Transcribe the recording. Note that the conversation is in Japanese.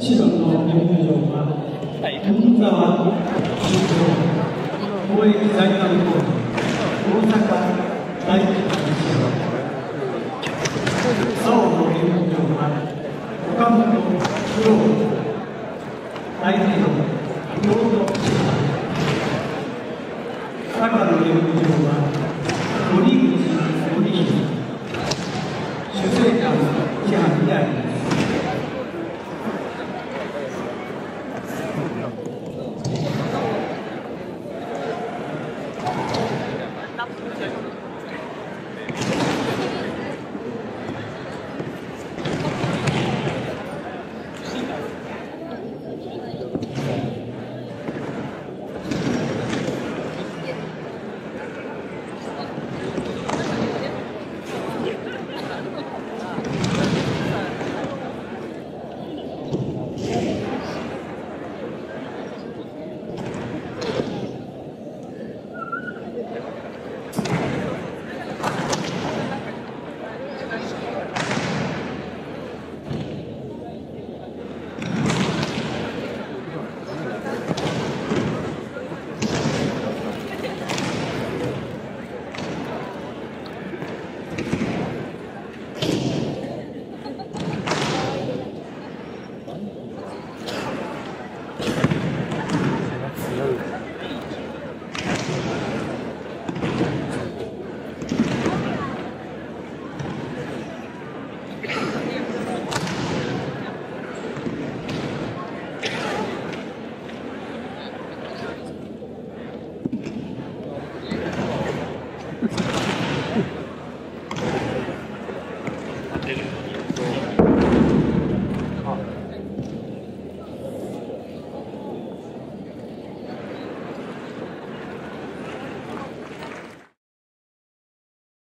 師匠の入会場は本沢中央公益財団大阪大学西青の入会場は岡本九郎大平の京都市坂野入会場は森口森秀主政官千葉あります。Amen. That's low.